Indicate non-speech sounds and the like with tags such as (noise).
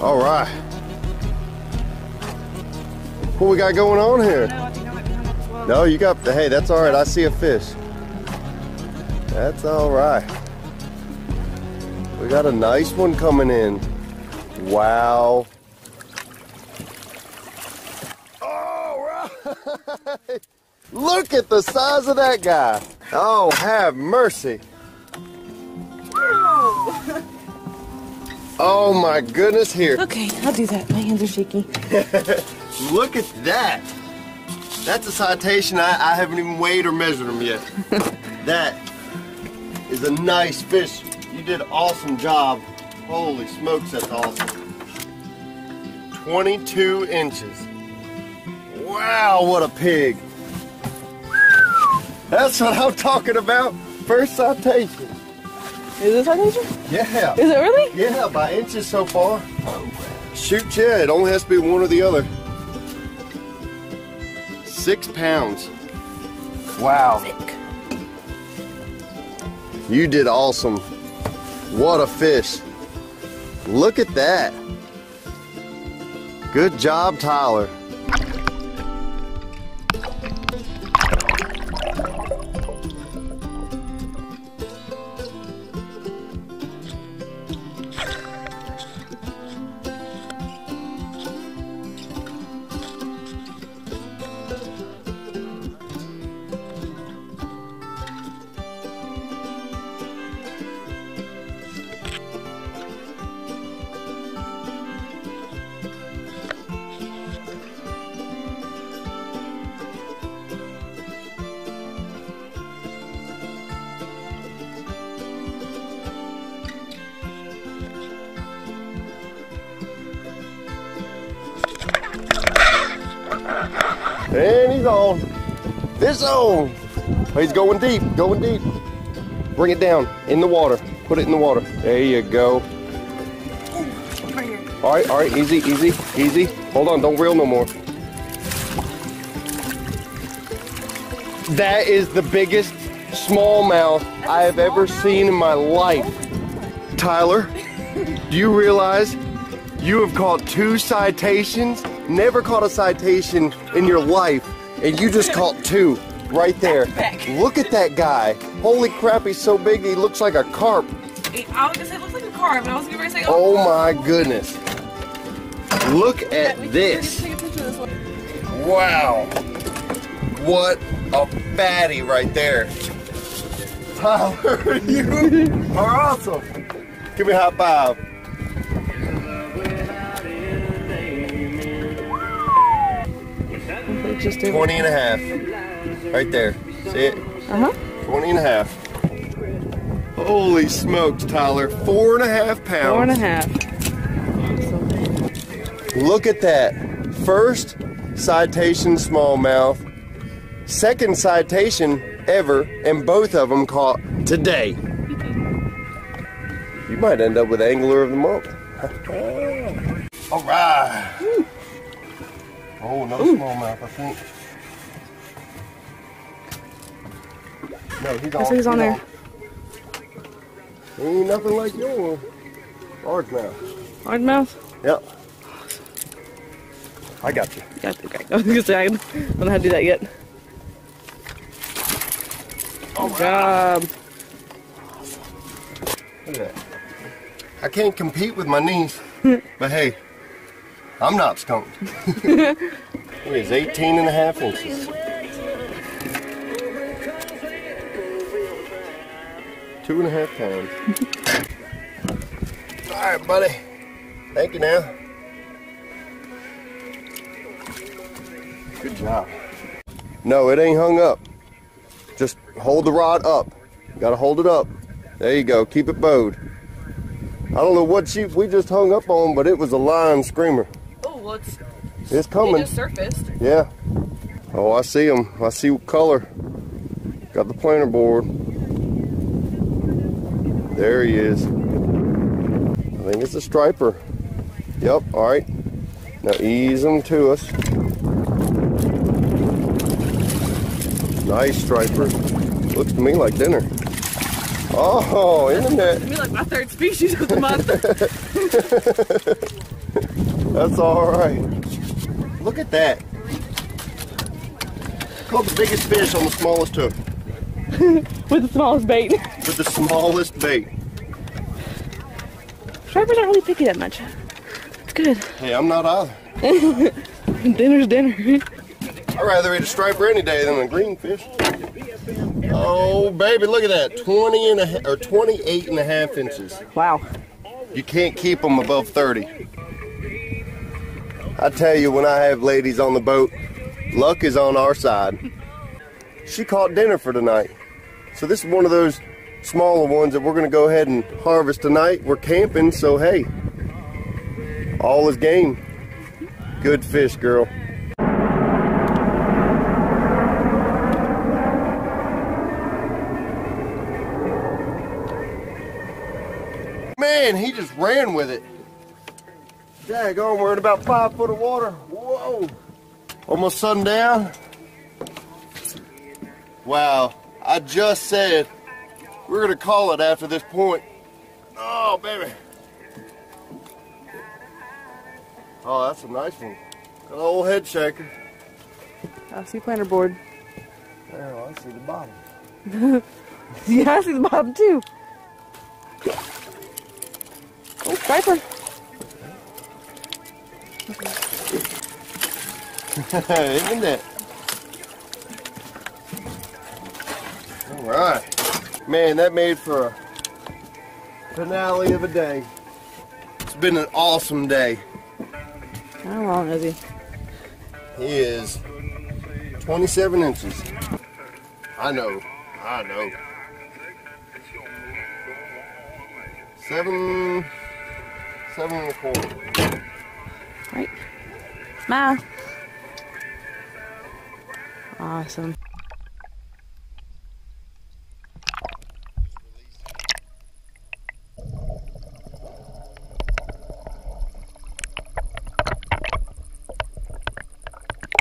All right. What we got going on here? No, you got, the hey, that's all right. I see a fish. That's all right. We got a nice one coming in. Wow. All right. (laughs) Look at the size of that guy. Oh, have mercy. Oh my goodness, here. Okay, I'll do that. My hands are shaky. (laughs) Look at that. That's a citation. I, I haven't even weighed or measured them yet. (laughs) that is a nice fish. You did an awesome job. Holy smokes, that's awesome. 22 inches. Wow, what a pig. That's what I'm talking about. First citation. Is this citation? Yeah. Is it really? Yeah, by inches so far. Shoot, yeah, it only has to be one or the other. Six pounds. Wow. You did awesome. What a fish. Look at that. Good job, Tyler. And he's on. This on. He's going deep, going deep. Bring it down in the water. Put it in the water. There you go. All right, all right, easy, easy, easy. Hold on, don't reel no more. That is the biggest smallmouth I have ever seen in my life. Tyler, do you realize you have caught two citations? Never caught a citation in your life, and you just caught two right there. Look at that guy. Holy crap, he's so big he looks like a carp. I was gonna say it looks like a car, but I was gonna say, Oh, oh my goodness. Look at this. Take a picture of this. Wow. What a fatty right there. Tyler, (laughs) you are awesome. Give me a high five. Just do 20 and a half. Right there. See it? Uh huh. 20 and a half. Holy smokes, Tyler. Four and a half pounds. Four and a half. Look at that. First citation smallmouth, second citation ever, and both of them caught today. You might end up with Angler of the Month. (laughs) All right. Oh, no smallmouth, I think. No, he's on. he's on there. Ain't nothing like yours. Largemouth. Largemouth? Yep. I got you. Yeah, okay. I was gonna say, I don't know how to do that yet. Oh, Good job. Look at that. I can't compete with my knees, (laughs) but hey, I'm not skunked. it (laughs) is 18 and a half inches. Two and a half pounds. (laughs) All right, buddy. Thank you now. Good job. No, it ain't hung up. Just hold the rod up. Gotta hold it up. There you go. Keep it bowed. I don't know what sheep we just hung up on, but it was a lion screamer. Well, it's, It's coming. surfaced. Yeah. Oh, I see him. I see what color. Got the planer board. There he is. I think it's a striper. Yep. All right. Now ease him to us. Nice striper. Looks to me like dinner. Oh, isn't that? Be like my third species with the month. (laughs) That's all right. Look at that. Caught the biggest fish on the smallest hook (laughs) with the smallest bait. with the smallest bait. Stripers aren't really picky that much. It's good. Hey, I'm not either. (laughs) Dinner's dinner. I'd rather eat a striper any day than a green fish. Oh, baby, look at that. 20 and a or 28 and a half inches. Wow. You can't keep them above 30. I tell you, when I have ladies on the boat, luck is on our side. She caught dinner for tonight. So this is one of those smaller ones that we're going to go ahead and harvest tonight. We're camping, so hey, all is game. Good fish, girl. Man, he just ran with it. Daggone, we're in about five foot of water. Whoa. Almost sundown. Wow. I just said we're going to call it after this point. Oh, baby. Oh, that's a nice one. Got an old head shaker. I see planer board. Oh, I see the bottom. (laughs) Yeah, I see the bottom too. Oh, striper. Isn't it? All right. Man, that made for a finale of a day. It's been an awesome day. How long is he? He is 27 inches. I know. I know. Seven, seven and a quarter. Right. Smile. Awesome.